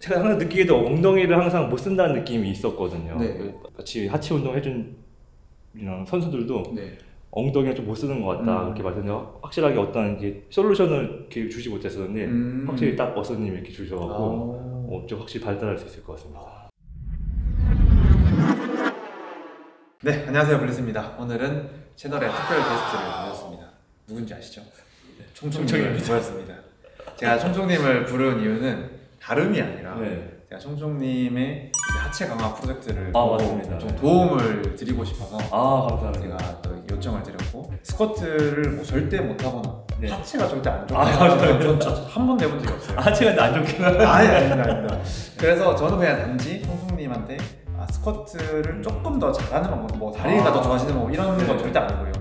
제가 항상 느끼기에도 엉덩이를 항상 못 쓴다는 느낌이 있었거든요. 네. 같이 하체 운동 해준 이런 선수들도 네. 엉덩이를 좀 못 쓰는 것 같다 음. 그렇게 말했는데 확실하게 어떤 이게 솔루션을 이렇게 주지 못했었는데 음. 확실히 딱 어서님이 이렇게 주셔갖고 아. 어, 좀 확실히 발달할 수 있을 것 같습니다. 네, 안녕하세요. 블리스입니다. 오늘은 채널에 특별 게스트를 모셨습니다. 누군지 아시죠? 총총님을 총총입니다. 모셨습니다. 제가 총총님을 부른 이유는 다름이 아니라 네. 제가 이제 하체 강화 프로젝트를 아, 맞습니다. 좀 도움을 드리고 싶어서 아 감사합니다. 제가 또 요청을 드렸고 스쿼트를 뭐 절대 못 하거나 네. 하체가 절대 안 아, 맞아요. 좋고 전한번 내본 적이 없어요. 하체가 안 좋긴 하네. 아니 아닙니다 아닙니다 그래서 저는 그냥 단지 송송님한테 아, 스쿼트를 조금 더 잘하는 방법 뭐 다리가 아. 더 좋아하시는 방법 이런 네. 건 절대 아니고요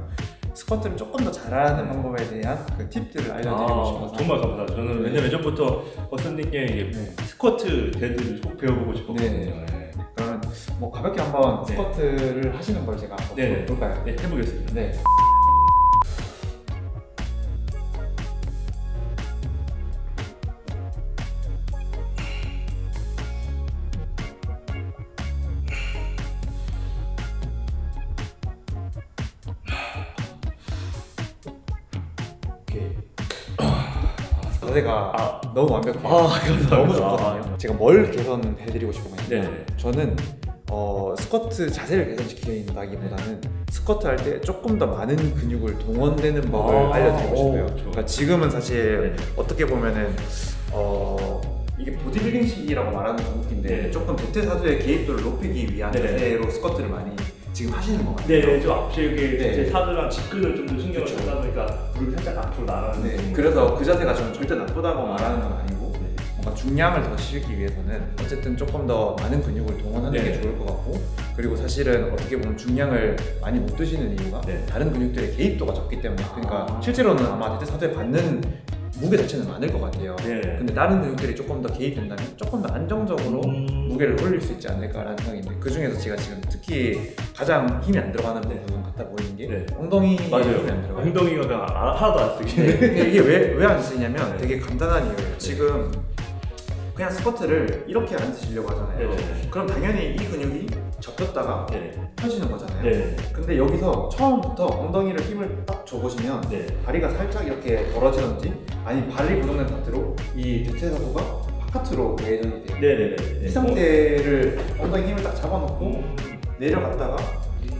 스쿼트를 조금 더 잘하는 방법에 대한 그 팁들을 알려드리고 아, 싶어서 정말 감사합니다. 저는 왜냐면 예전부터 어선님께 네. 스쿼트 데드를 꼭 배워보고 싶었거든요. 네. 네. 그러면 뭐 가볍게 한번 네. 스쿼트를 하시는 걸 제가 한번 네. 볼까요? 네, 해보겠습니다. 네. 자세가 아. 너무 완벽해요. 아. 너무 좋거든요. 제가 뭘 개선해드리고 싶은가요? 네. 저는 어, 스쿼트 자세를 개선시킨다기보다는 스쿼트 할 때 조금 더 많은 근육을 동원되는 법을 아, 알려드리고 오, 싶어요. 그러니까 지금은 사실 네. 어떻게 보면은 어, 이게 보디빌딩식이라고 말하는 좀 웃긴데 네. 조금 대퇴사두의 개입도를 높이기 위한 네. 자세로 스쿼트를 많이 지금 하시는 것 같아요. 네, 네, 좀 앞쪽에 네. 제 사드랑 직근을 좀 더 신경을. 쓰다 보니까 무릎이 살짝 앞으로 나가는 네. 그래서 그 자세가 저는 절대 나쁘다고 말하는 건 아니고 네. 뭔가 중량을 더 실기 위해서는 어쨌든 조금 더 많은 근육을 동원하는 네. 게 좋을 것 같고 그리고 사실은 어떻게 보면 중량을 많이 못 드시는 이유가 네. 다른 근육들의 개입도가 적기 때문에 그러니까 아. 실제로는 아마 대퇴사두에 받는 무게 자체는 많을 것 같아요 네. 근데 다른 근육들이 조금 더 개입된다면 조금 더 안정적으로 음. 무게를 올릴 수 있지 않을까라는 생각인데 그 중에서 제가 지금 특히 가장 힘이 안 들어가는 부분 같아 보이는 게 네. 엉덩이에 맞아요. 힘이 안 들어가요 엉덩이가 그냥 아- 하나도 안 쓰긴 네, 해. 근데 이게 왜 왜 안 쓰냐면 네. 되게 간단한 이유예요. 지금 그냥 스쿼트를 이렇게 앉으시려고 하잖아요. 네. 그럼 당연히 이 근육이 접혔다가 네. 펴지는 거잖아요. 네. 근데 여기서 처음부터 엉덩이를 힘을 딱 줘보시면 네. 다리가 살짝 이렇게 벌어지는지 아니 발이 고정된 상태로 이 대퇴사두가 바깥으로 내전이 돼요. 네. 네. 이 상태를 엉덩이 힘을 딱 잡아놓고 음. 내려갔다가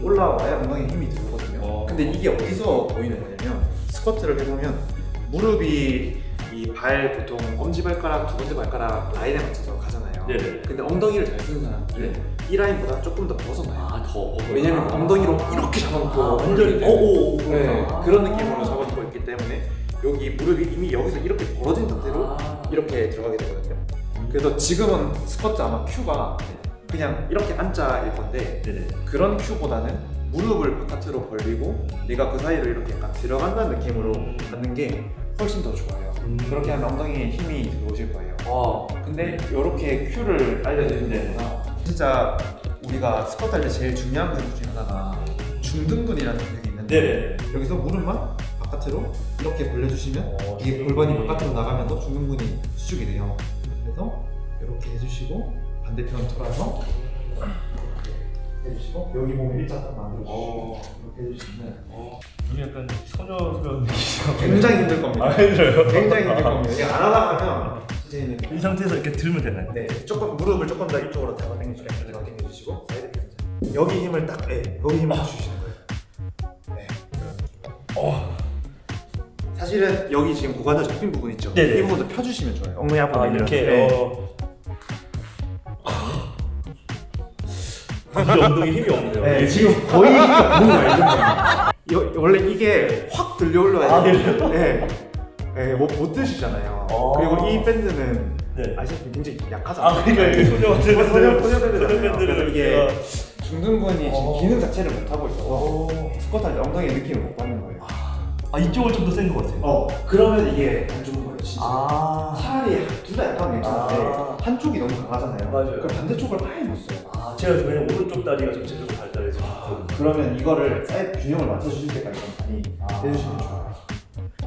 올라와야 엉덩이에 힘이 들거든요. 어. 근데 이게 어디서 보이는 거냐면 스쿼트를 해보면 무릎이 이 발 보통 엄지발가락, 두 번째 발가락 라인에 맞춰서 가잖아요. 네네. 근데 엉덩이를 잘 쓰는 사람들은 이 라인보다 조금 더 벗어나요. 아, 더. 왜냐면 아. 엉덩이로 이렇게 잡아놓고 아, 완전히. 있기 때문에. 오, 오, 오. 네, 아. 그런 느낌으로 잡아놓고 있기 때문에 여기 무릎이 이미 여기서 이렇게 벌어진 상태로 아. 이렇게 들어가게 되거든요. 그래서 지금은 스쿼트 아마 큐가 그냥 이렇게 앉아일 건데 네네. 그런 큐보다는 무릎을 바깥으로 벌리고 내가 그 사이로 이렇게 약간 들어간다는 느낌으로 받는 게 훨씬 더 좋아요. 음. 그렇게 하면 엉덩이에 힘이 들어오실 거예요. 아. 근데 이렇게 큐를 알려드리는 네. 거구나. 진짜 우리가 스쿼트 할 때 제일 중요한 근육 중에 하나가 중등근이라는 근육이 있는데 네네. 여기서 무릎만 바깥으로 이렇게 벌려주시면 어, 이게 골반이 바깥으로 나가면서 중등근이 수축이 돼요. 그래서 이렇게 해주시고 반대편 돌아서 이렇게 해주시고 여기 몸에 일자 딱 만들어주시고 어. 이렇게 해주시면 어. 눈이 약간 소녀스러운 느낌이 굉장히 힘들 겁니다. 아, 힘들어요? 굉장히 힘들 겁니다. 이게 안 하다 보면 이제 이 상태에서 이렇게 들면 되나요? 네, 조금 무릎을 조금 더 이쪽으로 잡아 당겨주시고 잡아 당겨주시고 사이드. 여기 힘을 딱, 네, 여기 힘을 딱 주시는 거예요. 네. 어. 사실은 여기 지금 고관절 잡힌 부분 있죠? 네네. 이 부분도 펴주시면 좋아요. 엉덩이 앞으로 아. 이렇게. 네. 어. 엉덩이 힘이 없네요. 네, 지금 거의 힘이 없는 거예요. 이 정도면. 여- 원래 이게 확 들려 올라야 아, 돼요. 네. 네, 못, 못 드시잖아요. 어. 그리고 이 밴드는 네. 아시다시피 굉장히 약하잖아요. 아, 그러니까 이게 소녀 같은 소녀, 소녀, 밴드잖아요. 그래서 이게 중등근이 지금 어. 기능 자체를 못 하고 있어서 어. 스쿼트 할 때 엉덩이의 느낌을 못 받는 거예요. 아, 이쪽은 좀더 센 것 같아요. 어, 그러면 이게 안 좋은 거예요, 진짜. 아. 차라리 둘다 약간 괜찮은데 아. 한쪽이 너무 강하잖아요. 맞아요. 그럼 반대쪽을 아예 못 써요. 아, 제가 왜냐면 오른쪽 다리가 전체적으로 발달해서. 그러면 이거를 사이드 균형을 맞춰주실 때까지 좀 많이 아. 해주시면 좋아요.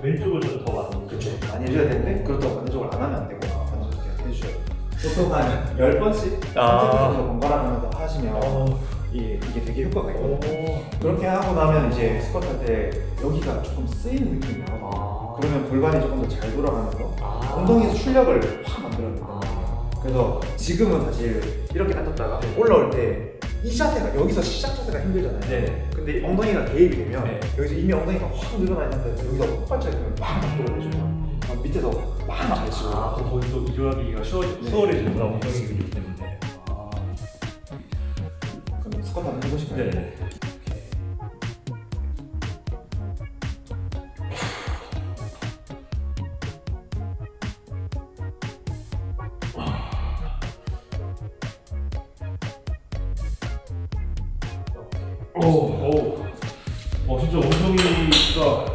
왼쪽을 좀 더 많이. 그렇죠. 많이 해줘야 되는데 그렇다고 반대쪽을 안 하면 안 되고 반대쪽을 이렇게 해주셔야 돼요. 보통 한 10번씩 아. 정도 번갈아가면서 하시면 어. 이게, 이게 되게 효과가 있거든요. 오. 그렇게 하고 나면 이제 스쿼트 할 때 여기가 조금 쓰이는 느낌이 나거든요. 아. 그러면 골반이 조금 더 잘 돌아가면서 아. 엉덩이에서 출력을 확 만들어낸다. 그래서 지금은 사실 이렇게 앉았다가 올라올 때 이 자세가 여기서 시작 자세가 힘들잖아요. 네. 근데 엉덩이가 개입이 되면 네. 여기서 이미 엉덩이가 확 늘어나 있는데 여기서 폭발적이 되면 막 만들어내줘요. 아, 밑에서 막잘 치고. 아, 거기 또 쉬워, 네. 수월해지는구나, 엉덩이 근육 때문에. 아. 그럼 스쿼트 한번 해보실까요? 네. 오, 오. 어, 진짜 엉덩이가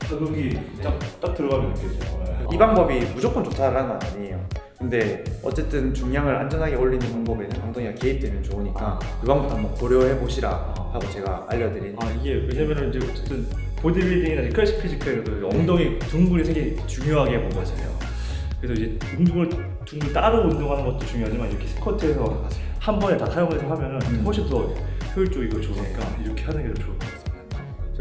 자극이 딱, 딱 들어가면 느껴져요. 네. 이 방법이 무조건 좋다라는 건 아니에요. 근데 어쨌든 중량을 안전하게 올리는 방법에는 엉덩이가 개입되면 좋으니까 이 방법도 한번 고려해 보시라 하고 제가 알려드린 아 이게 왜냐면은 이제 어쨌든 보디빌딩이나 클래식 피지컬에도 엉덩이 둥근이 되게 중요하게 보거든요. 그래서 이제 둥근을 둥근 따로 운동하는 것도 중요하지만 이렇게 스쿼트에서 한 번에 다 사용해서 하면은 음. 훨씬 더 효율적이고 좋으니까 이렇게 하는 게 더 좋을 것 같습니다.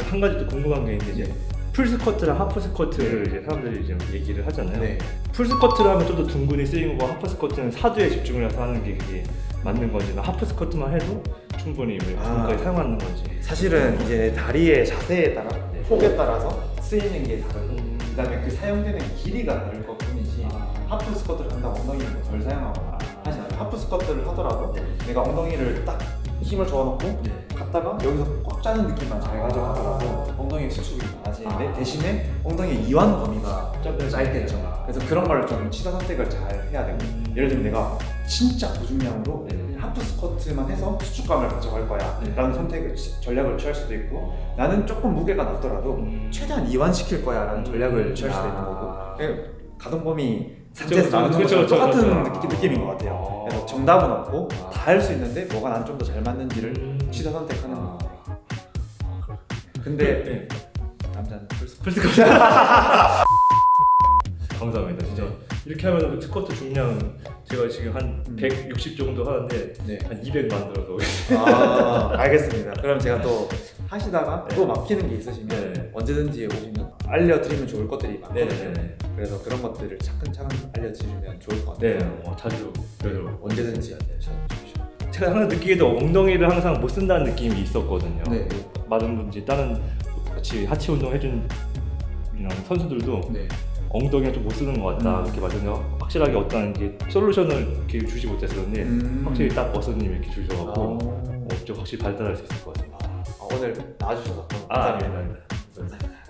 한 가지 또 궁금한 게 있는데 이제 풀 스쿼트랑 하프 스쿼트를 이제 사람들이 이제 얘기를 하잖아요. 네. 풀 스쿼트를 하면 좀 더 둔근이 쓰이는 거고 하프 스쿼트는 사두에 집중을 해서 하는 게 그게 맞는 건지 하프 스쿼트만 해도 충분히 아. 둔근까지 사용하는 건지 사실은 이제 다리의 자세에 따라 네. 폭에 따라서 쓰이는 게 다르고 음. 그 다음에 그 사용되는 길이가 다를 것 뿐이지 아. 하프 스쿼트를 한다고 엉덩이를 뭐 덜 사용하거나 하지 않아요. 하프 스쿼트를 하더라도 네. 내가 엉덩이를 딱 힘을 줘놓고 네. 갔다가 여기서 꽉 짜는 느낌만 잘 가져가더라도 엉덩이 수축이 많아지는데 아. 대신에 엉덩이 이완 범위가 짧겠죠. 그래서 그런 걸좀 취사 선택을 잘 해야 되고 음. 예를 들면 내가 진짜 고중량으로 네. 그냥 하프 스쿼트만 해서 수축감을 가져갈 거야 네. 라는 선택을 전략을 취할 수도 있고 나는 조금 무게가 낮더라도 음. 최대한 이완시킬 거야 라는 전략을 취할 수도 아. 있는 거고 그냥 가동 범위 그쵸, 상태에서 나누는 그쵸, 똑같은 그쵸. 느낌, 느낌인 것 같아요 아. 그래서 정답은 없고 아. 다할 수 있는데 뭐가 난 좀 더 잘 맞는지를 음. 취사 선택하는 아. 것 같아요 근데 네. 남자는 풀스 풀스쿼트 감사합니다 진짜 이렇게 하면 스쿼트 중량 제가 지금 한 음. 160 정도 하는데 네. 한 200 만들어서 아, 알겠습니다. 그럼 제가 또 하시다가 네. 또 막히는 게 있으시면 네. 언제든지 오시면 알려드리면 좋을 것들이 많거든요. 네네네. 그래서 그런 것들을 차근차근 알려드리면 좋을 것네 같아요. 어, 자주 그래도 언제든지 찾아주십시오 제가 항상 느끼기에도 엉덩이를 항상 못 쓴다는 느낌이 있었거든요 네. 많은 분들이 다른 같이 하체 운동 해준 선수들도 네. 엉덩이가 좀 못 쓰는 것 같다 음. 이렇게 말했는데 확실하게 어떤 게 솔루션을 이렇게 주지 그런데 음. 확실히 딱 어서님이 이렇게 아, 주셔갖고 어, 좀 확실히 발달할 수 있을 것 같아요. 아, 오늘 나와주셔서 아, 감사합니다. 네, 네, 네.